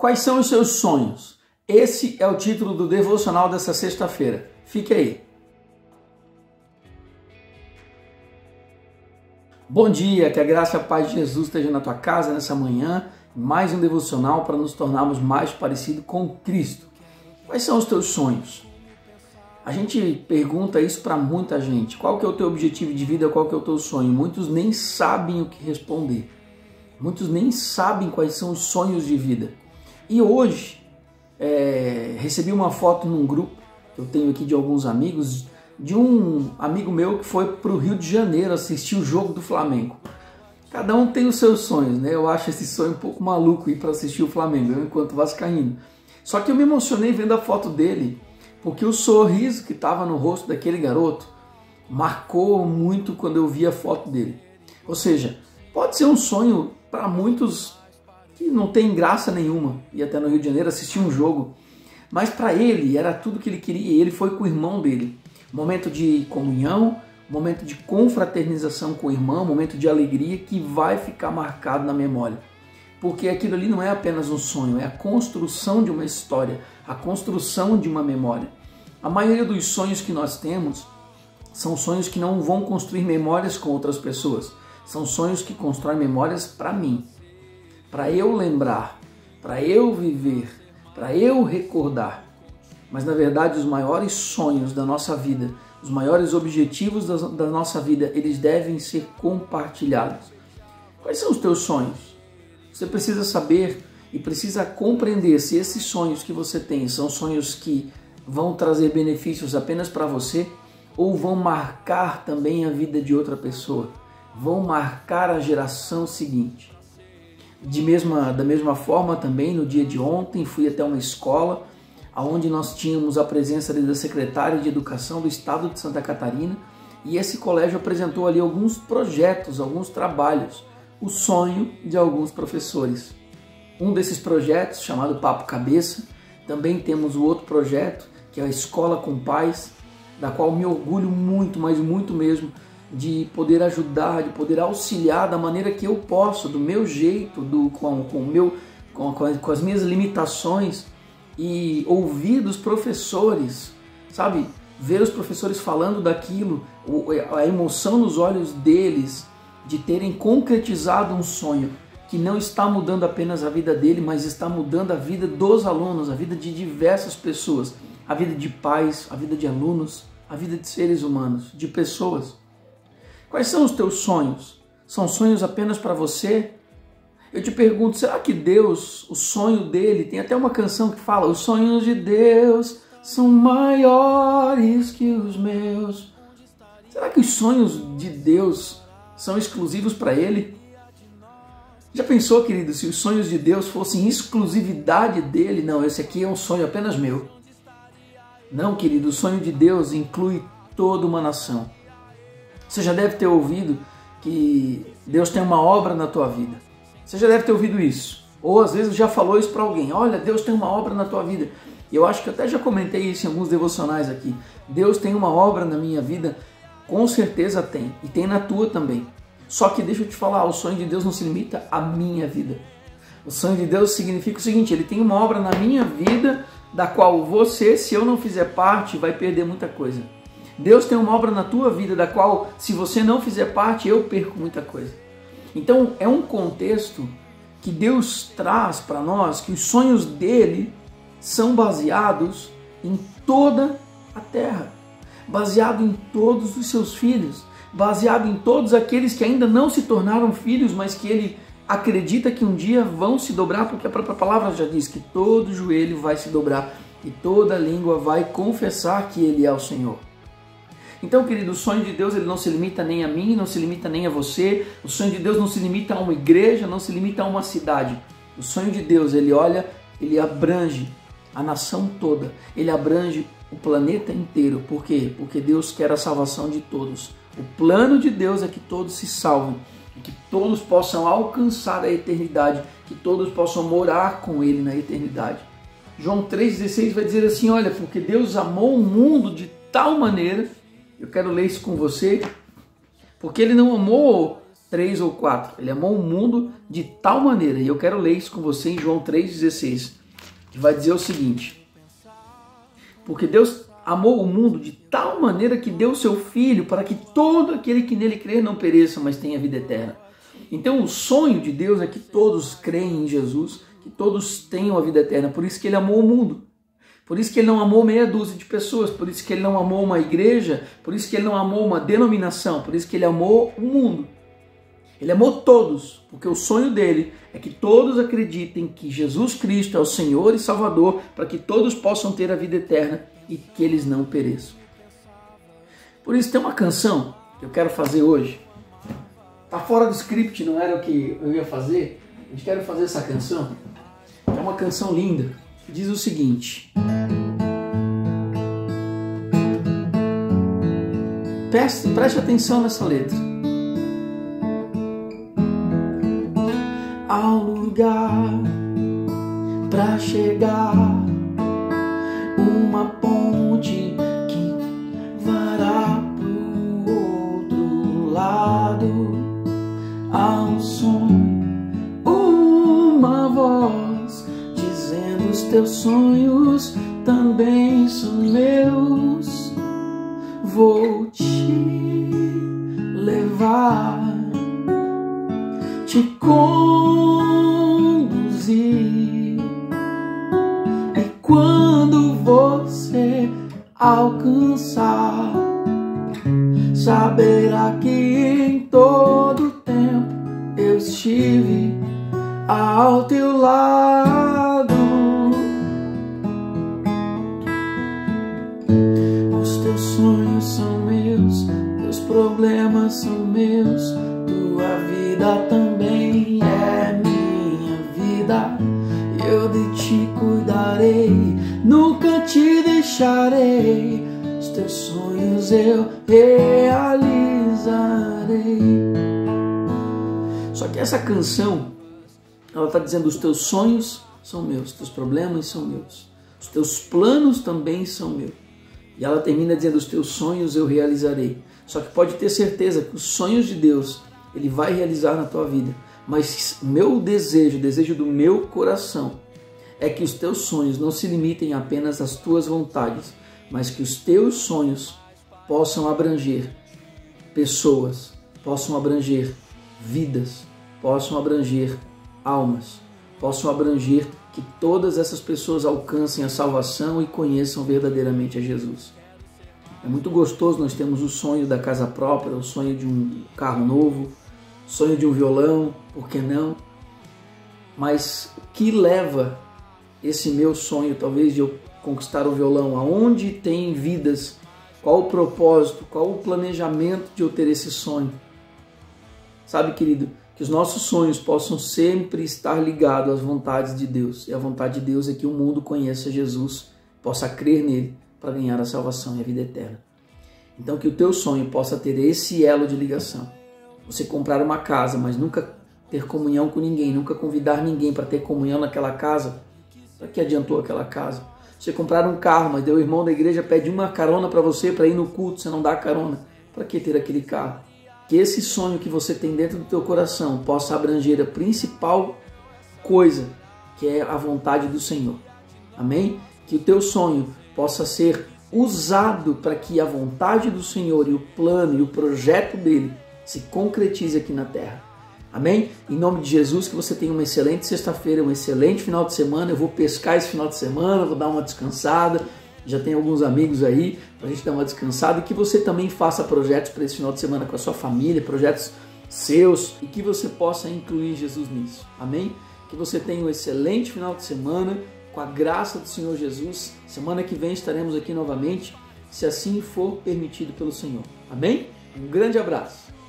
Quais são os seus sonhos? Esse é o título do devocional dessa sexta-feira. Fique aí. Bom dia, que a graça e a paz de Jesus esteja na tua casa nessa manhã. Mais um devocional para nos tornarmos mais parecidos com Cristo. Quais são os teus sonhos? A gente pergunta isso para muita gente. Qual que é o teu objetivo de vida? Qual que é o teu sonho? Muitos nem sabem o que responder. Muitos nem sabem quais são os sonhos de vida. E hoje é, recebi uma foto num grupo que eu tenho aqui de alguns amigos de um amigo meu que foi para o Rio de Janeiro assistir o jogo do Flamengo. Cada um tem os seus sonhos, né? Eu acho esse sonho um pouco maluco ir para assistir o Flamengo, eu enquanto vascaíno. Só que eu me emocionei vendo a foto dele, porque o sorriso que estava no rosto daquele garoto marcou muito quando eu vi a foto dele. Ou seja, pode ser um sonho para muitos que não tem graça nenhuma ir até no Rio de Janeiro assistir um jogo, mas para ele era tudo que ele queria e ele foi com o irmão dele momento de comunhão, momento de confraternização com o irmão, momento de alegria que vai ficar marcado na memória. Porque aquilo ali não é apenas um sonho, é a construção de uma história, a construção de uma memória. A maioria dos sonhos que nós temos são sonhos que não vão construir memórias com outras pessoas. São sonhos que constroem memórias para mim, para eu lembrar, para eu viver, para eu recordar. Mas na verdade, os maiores sonhos da nossa vida, os maiores objetivos da, da nossa vida, eles devem ser compartilhados. Quais são os teus sonhos? Você precisa saber e precisa compreender se esses sonhos que você tem são sonhos que vão trazer benefícios apenas para você ou vão marcar também a vida de outra pessoa, vão marcar a geração seguinte. De mesma, da mesma forma também, no dia de ontem, fui até uma escola onde nós tínhamos a presença da secretária de Educação do Estado de Santa Catarina e esse colégio apresentou ali alguns projetos, alguns trabalhos, o sonho de alguns professores. Um desses projetos, chamado Papo Cabeça, também temos o outro projeto, que é a Escola com Pais, da qual me orgulho muito, mas muito mesmo, de poder ajudar, de poder auxiliar da maneira que eu posso, do meu jeito, do, com, com, meu, com, com as minhas limitações, e ouvir dos professores, sabe? Ver os professores falando daquilo, a emoção nos olhos deles de terem concretizado um sonho que não está mudando apenas a vida dele, mas está mudando a vida dos alunos, a vida de diversas pessoas, a vida de pais, a vida de alunos, a vida de seres humanos, de pessoas. Quais são os teus sonhos? São sonhos apenas para você? Eu te pergunto, será que Deus, o sonho dele, tem até uma canção que fala: os sonhos de Deus são maiores que os meus. Será que os sonhos de Deus são exclusivos para ele? Já pensou, querido, se os sonhos de Deus fossem exclusividade dele? Não, esse aqui é um sonho apenas meu. Não, querido, o sonho de Deus inclui toda uma nação. Você já deve ter ouvido que Deus tem uma obra na tua vida. Você já deve ter ouvido isso. Ou às vezes já falou isso para alguém. Olha, Deus tem uma obra na tua vida. Eu acho que até já comentei isso em alguns devocionais aqui. Deus tem uma obra na minha vida, com certeza tem. E tem na tua também. Só que deixa eu te falar, o sonho de Deus não se limita à minha vida. O sonho de Deus significa o seguinte: Ele tem uma obra na minha vida, da qual você, se eu não fizer parte, vai perder muita coisa. Deus tem uma obra na tua vida, da qual, se você não fizer parte, eu perco muita coisa. Então é um contexto que Deus traz para nós que os sonhos dele são baseados em toda a terra, baseado em todos os seus filhos, baseado em todos aqueles que ainda não se tornaram filhos, mas que ele acredita que um dia vão se dobrar, porque a própria palavra já diz que todo joelho vai se dobrar e toda língua vai confessar que ele é o Senhor. Então, querido, o sonho de Deus ele não se limita nem a mim, não se limita nem a você. O sonho de Deus não se limita a uma igreja, não se limita a uma cidade. O sonho de Deus, ele olha, ele abrange a nação toda. Ele abrange o planeta inteiro. Por quê? Porque Deus quer a salvação de todos. O plano de Deus é que todos se salvem, que todos possam alcançar a eternidade, que todos possam morar com ele na eternidade. João 3,16 vai dizer assim: olha, porque Deus amou o mundo de tal maneira eu quero ler isso com você, porque ele não amou três ou quatro. Ele amou o mundo de tal maneira, e eu quero ler isso com você em João 3,16, que vai dizer o seguinte: Porque Deus amou o mundo de tal maneira que deu seu Filho para que todo aquele que nele crer não pereça, mas tenha vida eterna. Então, o sonho de Deus é que todos creem em Jesus, que todos tenham a vida eterna. Por isso que ele amou o mundo. Por isso que ele não amou meia dúzia de pessoas, por isso que ele não amou uma igreja, por isso que ele não amou uma denominação, por isso que ele amou o mundo. Ele amou todos, porque o sonho dele é que todos acreditem que Jesus Cristo é o Senhor e Salvador, para que todos possam ter a vida eterna e que eles não pereçam. Por isso tem uma canção que eu quero fazer hoje. Tá fora do script, não era o que eu ia fazer. A gente quer fazer essa canção. É uma canção linda. Diz o seguinte: Preste, preste atenção nessa letra. Ao lugar para chegar uma ponte que vará pro outro lado há um som, uma voz dizendo os teus sonhos também são meus. Vou te te conduzir. E quando você alcançar, saberá que em todo tempo eu estive ao teu lado. Os teus sonhos são meus, teus problemas são meus, tua vida também deixarei. Os teus sonhos eu realizarei. Só que essa canção, ela está dizendo: os teus sonhos são meus, os teus problemas são meus, os teus planos também são meus. E ela termina dizendo: os teus sonhos eu realizarei. Só que pode ter certeza que os sonhos de Deus ele vai realizar na tua vida. Mas meu desejo, o desejo do meu coração, é que os teus sonhos não se limitem apenas às tuas vontades, mas que os teus sonhos possam abranger pessoas, possam abranger vidas, possam abranger almas, possam abranger que todas essas pessoas alcancem a salvação e conheçam verdadeiramente a Jesus. É muito gostoso nós temos o sonho da casa própria, o sonho de um carro novo, sonho de um violão, por que não? Mas o que leva esse meu sonho, talvez, de eu conquistar o violão? Aonde tem vidas? Qual o propósito? Qual o planejamento de eu ter esse sonho? Sabe, querido, que os nossos sonhos possam sempre estar ligados às vontades de Deus. E a vontade de Deus é que o mundo conheça Jesus, possa crer nele para ganhar a salvação e a vida eterna. Então que o teu sonho possa ter esse elo de ligação. Você comprar uma casa, mas nunca ter comunhão com ninguém, nunca convidar ninguém para ter comunhão naquela casa, para que adiantou aquela casa? Você comprar um carro, mas o irmão da igreja pede uma carona para você para ir no culto, você não dá carona. Para que ter aquele carro? Que esse sonho que você tem dentro do teu coração possa abranger a principal coisa, que é a vontade do Senhor. Amém? Que o teu sonho possa ser usado para que a vontade do Senhor e o plano e o projeto dele se concretize aqui na terra. Amém? Em nome de Jesus, que você tenha uma excelente sexta-feira, um excelente final de semana. Eu vou pescar esse final de semana, vou dar uma descansada. Já tem alguns amigos aí para a gente dar uma descansada e que você também faça projetos para esse final de semana com a sua família, projetos seus e que você possa incluir Jesus nisso. Amém? Que você tenha um excelente final de semana com a graça do Senhor Jesus. Semana que vem estaremos aqui novamente, se assim for permitido pelo Senhor. Amém? Um grande abraço.